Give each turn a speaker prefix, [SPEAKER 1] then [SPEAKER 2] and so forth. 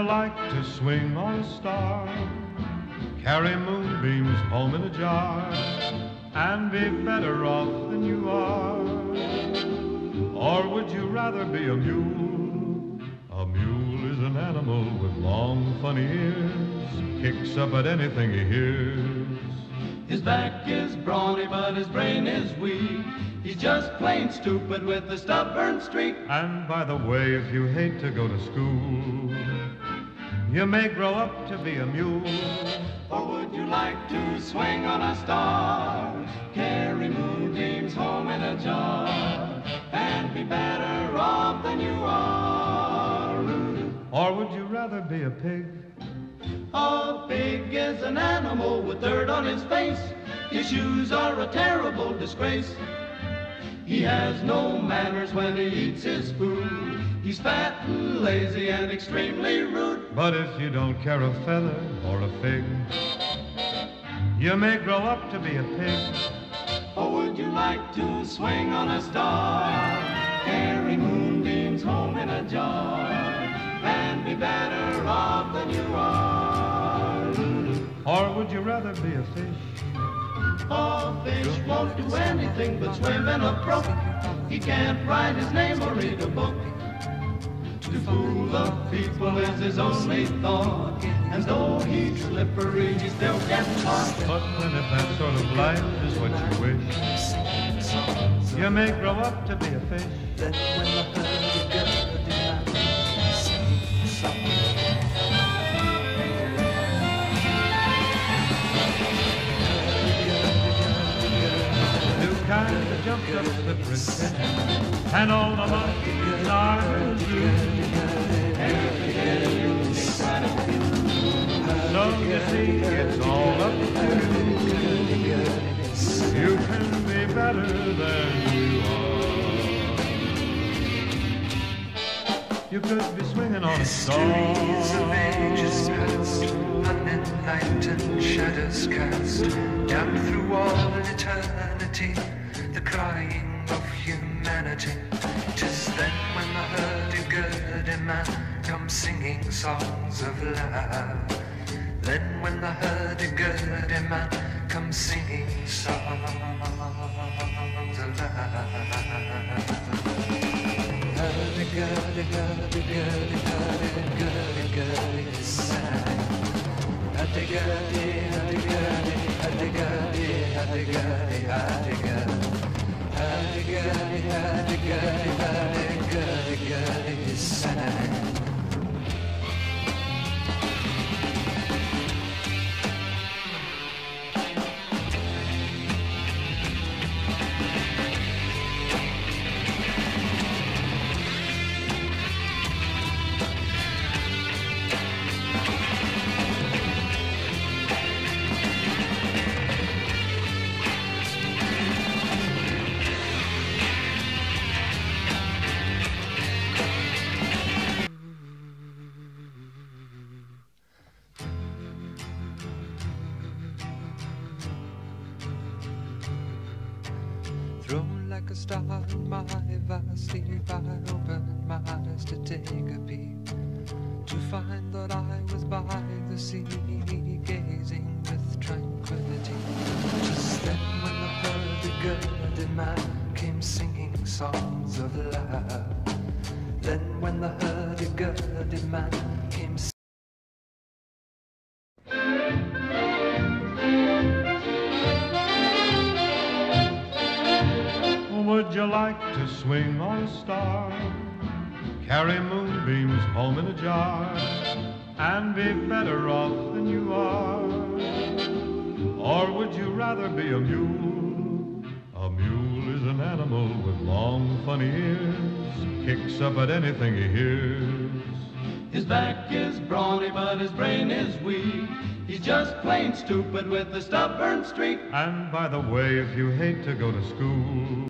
[SPEAKER 1] you like to swing on a star? Carry moonbeams home in a jar and be better off than you are? Or would you rather be a mule? A mule is an animal with long, funny ears, kicks up at anything he hears.
[SPEAKER 2] His back is brawny, but his brain is weak. He's just plain stupid with a stubborn streak.
[SPEAKER 1] And by the way, if you hate to go to school, you may grow up to be a mule.
[SPEAKER 2] Or would you like to swing on a star? Carry moonbeams home in a jar and be better off than you are.
[SPEAKER 1] Or would you rather be a pig?
[SPEAKER 2] A pig is an animal with dirt on his face. His shoes are a terrible disgrace. He has no manners when he eats his food. He's fat and lazy and extremely rude.
[SPEAKER 1] But if you don't care a feather or a fig, you may grow up to be a pig.
[SPEAKER 2] Or would you like to swing on a star? Carry moonbeams home in a jar and be better off than you are.
[SPEAKER 1] Or would you rather be a fish?
[SPEAKER 2] A fish won't do anything but swim in a brook. He can't write his name or read a book. To fool the people is his only thought. And though he's slippery, he still gets caught.
[SPEAKER 1] But then if that sort of life is what you wish, you may grow up to be a fish. New kind of jumped up slippery and all the monkeys are better than you are. You could be swinging on a
[SPEAKER 3] Mysteries of ages past, unenlightened shadows cast down through all eternity, the crying of humanity. Tis then when the hurdy-gurdy man comes singing songs of love. Then when the hurdy-gurdy man comes singing songs of love. Hurdy-gurdy, hurdy-gurdy, hurdy-gurdy, gurdy sang. Hurdy-gurdy, hurdy-gurdy, hurdy-gurdy, hurdy-gurdy, hurdy-gurdy. Hurdy-gurdy, hurdy-gurdy, hurdy-gurdy, gurdy sang. Thrown like a star in my sleep, I opened my eyes to take a peek. To find that I was by the sea, gazing with tranquility. Just then, when the hurdy-gurdy man came singing songs of love. Then, when the hurdy-gurdy man came
[SPEAKER 1] you like to swing on a star? Carry moonbeams home in a jar and be better off than you are? Or would you rather be a mule? A mule is an animal with long, funny ears, kicks up at anything he hears.
[SPEAKER 2] His back is brawny, but his brain is weak. He's just plain stupid with a stubborn streak.
[SPEAKER 1] And by the way, if you hate to go to school,